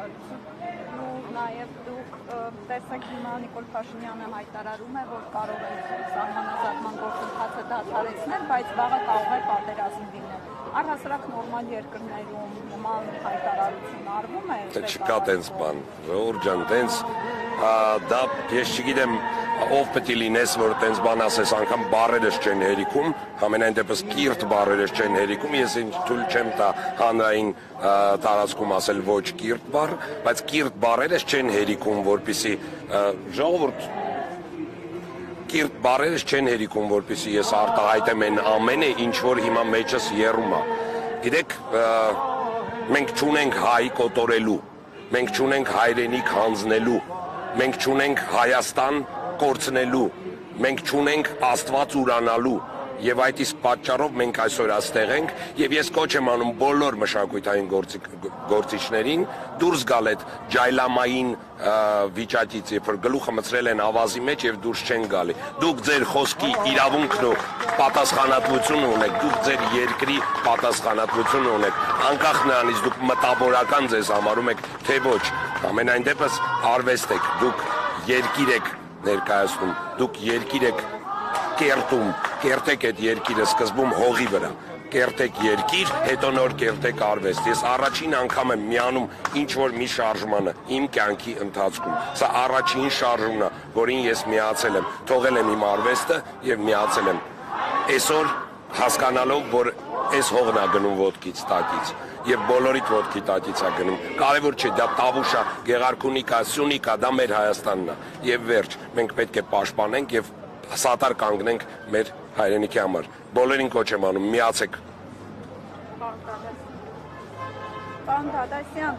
Ու նաև դուք տեսեք հիմա Նիկոլ Փաշինյանը հայտարարում է, որ կարող է սահմանազատման գործընթացը դադարեցնել, բայց վաղը կարող է պատերազմ լինել։ Առհասարակ նորմալ երկրներում նման հայտարարություն արվում է։ Դա չկա տենց բան։ Ժողովուրդ ջան, տենց դա ես չգիտեմ ով պետք է լինես, որ տենց բան ասես, անգամ բարերս չեն հերիքում, ամենայն դեպս կիրթ բարերս չեն հերիքում, ես ինձ թույլ չեմ տա հանրային տարածքում ասել ոչ կիրթ բառ, բայց կիրթ բարերս չեն հերիքում, որpիսի ժողովուրդ կիրթ բարերս չեն հերիքում, որpիսի ես արտահայտեմ այն ամենը, ինչ որ հիմա մեջս երում է։ Գիտեք, մենք ճունենք հայ կոտորելու, մենք ճունենք հայրենիք հանձնելու, մենք ճունենք Հայաստան կորցնելու, մենք ճունենք Աստված ուրանալու եւ այդ իսկ պատճառով մենք այսօր այստեղ ենք եւ ես կոչ եմ անում բոլոր մշակութային գործի, գործիչներին դուրս գալ այդ ջայլամային վիճակից, երբ որ գլուխը մցրել են ավազի մեջ եւ դուրս չեն գալի։ Դուք ձեր խոսքի իրավունքն ու պատասխանատվությունը ունեք, դուք ձեր երկրի պատասխանատվությունը ունեք։ Անկախ նրանից դուք մտավորական ձեզ համարում եք, թե ոչ, ամենայն դեպս արվեստ եք, դուք երկիր եք ներկայացնում, դուք երկիր եք կերտում, կերտեք այդ երկիրը սկզբում հողի վրա, կերտեք երկիր, հետո նոր կերտեք արվեստ։ Ես առաջին անգամ եմ միանում ինչ որ մի շարժմանը իմ կյանքի ընթացքում։ Սա առաջին շարժումն է, որին ես միացել եմ, թողել եմ իմ արվեստը եւ միացել եմ։ Այսօր հասկանալով, որ այս հողն է գնում ոդկից տակից եւ բոլորիդ ոդկի տակից է գնում։ Կարևոր չէ, դա Տավուշա, Գեղարքունիքա, Սյունիքա, դա մեր Հայաստանն է։ Եվ վերջ, մենք պետք է պաշտպանենք եւ սատար կանգնենք մեր հայրենիքի համար։ Բոլորին կոչ եմ անում, միացեք Պարոն Դադասյան,